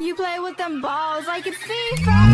You play with them balls like it's FIFA.